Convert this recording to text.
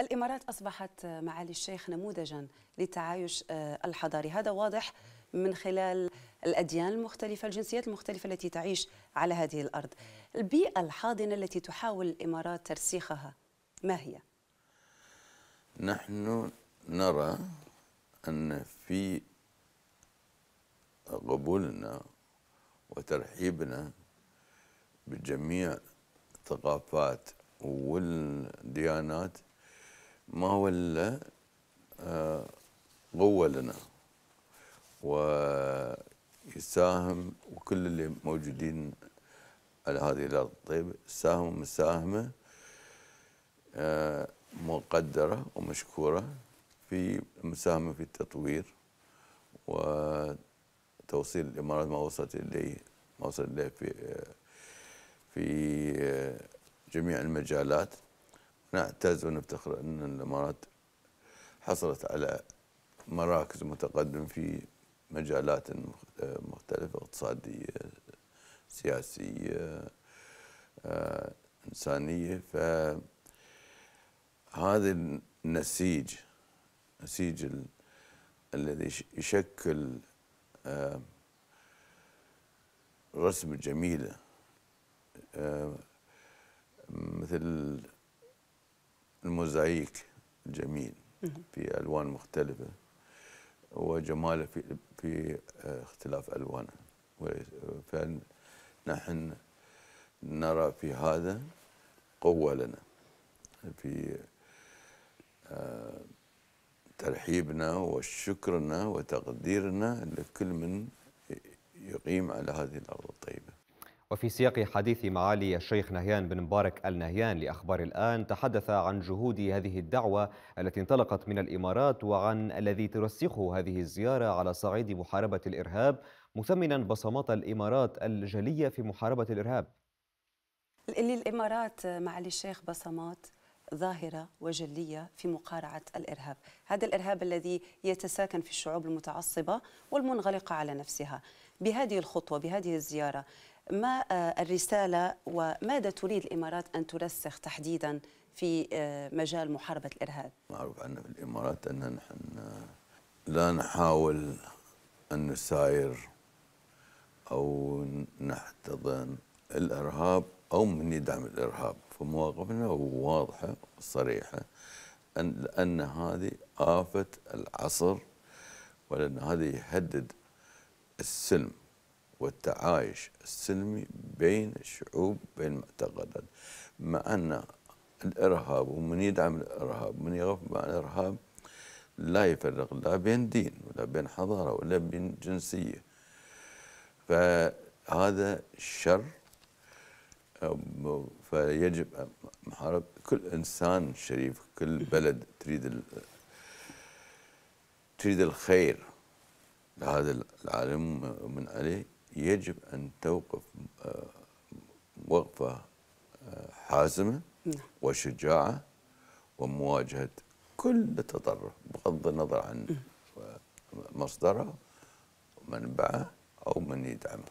الإمارات أصبحت معالي الشيخ نموذجا للتعايش الحضاري هذا واضح من خلال الأديان المختلفة الجنسيات المختلفة التي تعيش على هذه الأرض البيئة الحاضنة التي تحاول الإمارات ترسيخها ما هي؟ نحن نرى أن في قبولنا وترحيبنا بجميع الثقافات والديانات ما هو إلا آه، قوة لنا. ويساهم وكل اللي موجودين على هذه الأرض. الطيبة ساهموا مساهمة آه، مقدرة ومشكورة في المساهمة في التطوير وتوصيل الإمارات ما وصلت إليه ما وصلت إليه في في جميع المجالات. نعتز ونفتخر أن الإمارات حصلت على مراكز متقدمة في مجالات مختلفة اقتصادية سياسية آه، إنسانية. فهذا النسيج نسيج الذي يشكل آه، رسم جميلة آه، مثل الموزايك الجميل في ألوان مختلفة. وجماله في في آه، اختلاف ألوانه. فنحن نرى في هذا قوة لنا. في ترحيبنا وشكرنا وتقديرنا لكل من يقيم على هذه الأرض الطيبة. وفي سياق حديث معالي الشيخ نهيان بن مبارك النهيان لأخبار الآن تحدث عن جهود هذه الدعوة التي انطلقت من الإمارات وعن الذي ترسخه هذه الزيارة على صعيد محاربة الإرهاب مثمنا بصمات الإمارات الجلية في محاربة الإرهاب. للإمارات معالي الشيخ بصمات ظاهرة وجلية في مقارعة الإرهاب. هذا الإرهاب الذي يتساكن في الشعوب المتعصبة والمنغلقة على نفسها. بهذه الخطوة بهذه الزيارة ما آه، الرسالة وماذا تريد الإمارات أن ترسخ تحديدا في آه، مجال محاربة الإرهاب؟ معروف عنا في الإمارات أن نحن لا نحاول أن نساير أو نحتضن الإرهاب أو من يدعم الإرهاب. فمواقفنا واضحة وصريحة أن لأن هذه آفة العصر ولأن هذا يهدد السلم. والتعايش السلمي بين الشعوب بين المعتقدات. مع أن الإرهاب ومن يدعم الإرهاب من يغف مع الإرهاب لا يفرق لا بين دين ولا بين حضارة ولا بين جنسية. فهذا شر فيجب محاربة كل إنسان شريف كل بلد تريد تريد الخير لهذا العالم من عليه. يجب أن توقف آه، وقفة آه، حازمة نعم. وشجاعة ومواجهة كل تطرف بغض النظر عن مصدره ومنبعه أو من يدعمه